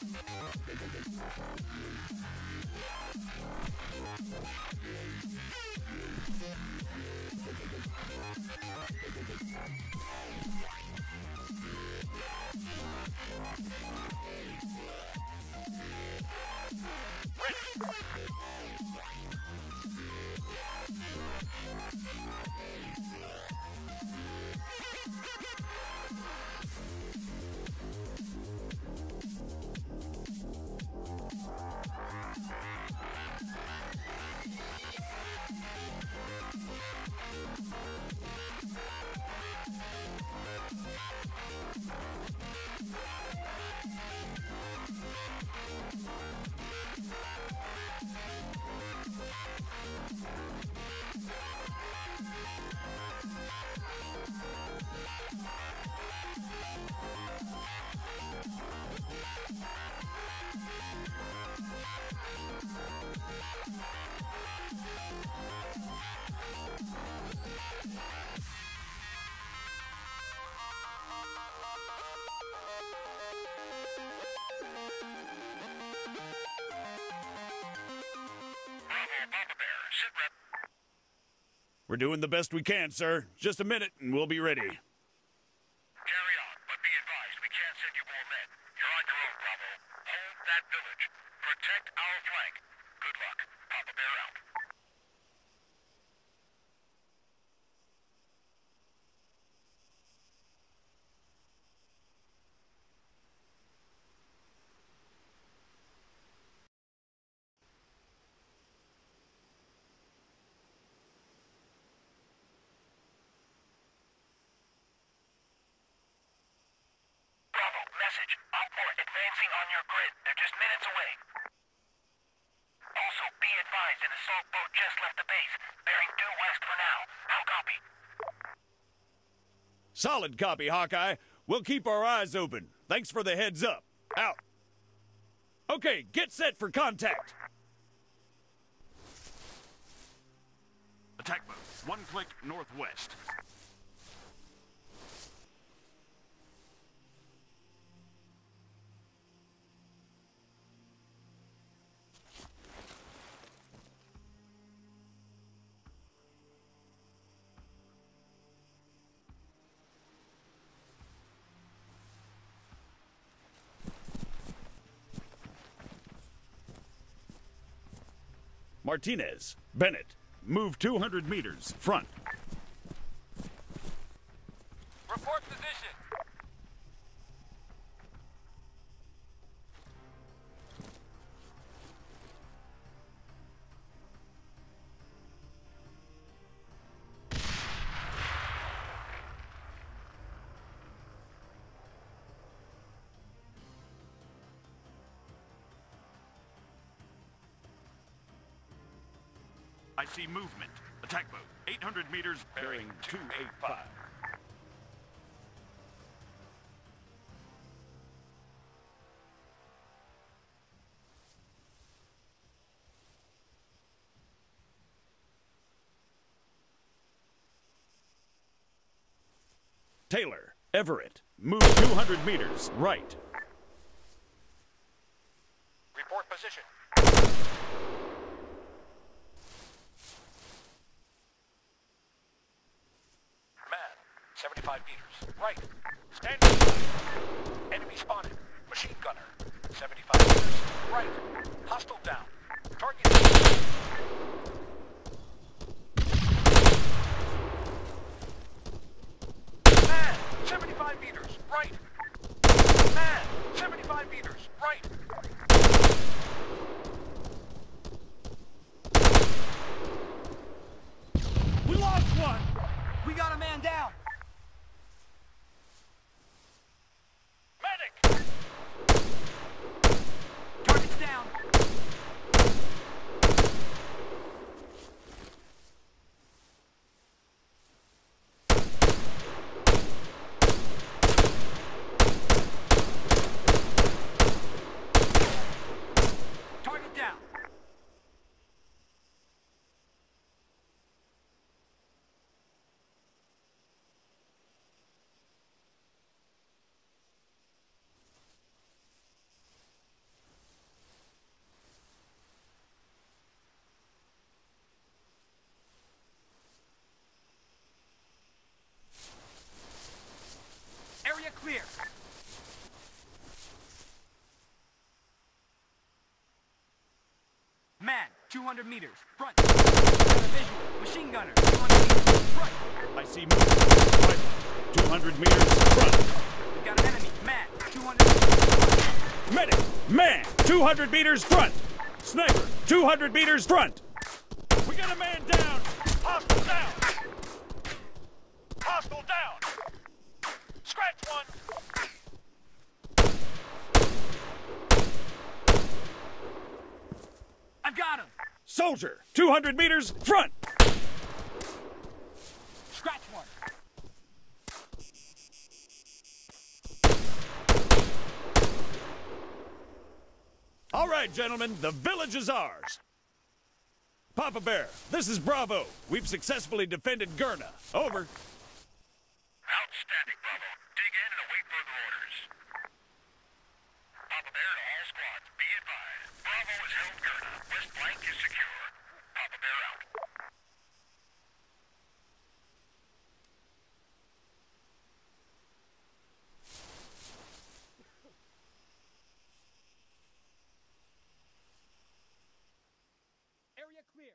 Thank you. Yeah. We're doing the best we can, sir. Just a minute and we'll be ready. Carry on, but be advised, we can't send you more men. You're on your own, Bravo. Hold that village. Protect our flank. Good luck. Papa Bear out. Grid. They're just minutes away. Also, be advised, an assault boat just left the base. Bearing due west for now. How copy? Solid copy, Hawkeye. We'll keep our eyes open. Thanks for the heads up. Out. Okay, get set for contact. Attack mode. One click northwest. Martinez, Bennett, move 200 meters, front. I see movement. Attack boat, 800 meters, bearing 285. Taylor, Everett, move 200 meters, right. Report position. Man, 75 meters. Right. Standing by. Enemy spotted. Machine gunner. 75 meters. Right. Hostile down. Target. Man, 75 meters. Right. Man, 75 meters. Right. We lost one. We got a man down. Medic! Target's down. clear. Man, 200 meters. Front. Visual. Machine gunner. 200 meters. Front. I see movement. Rifle. 200 meters front. We got an enemy. Man, 200 meters. Medic. Man. 200 meters front. Sniper. 200 meters front. We got a man down. Hostile down. Hostile down. Scratch one. I've got him. Soldier. 200 meters front. Scratch one. All right, gentlemen, the village is ours. Papa Bear, this is Bravo. We've successfully defended Girna. Over. Outstanding, clear.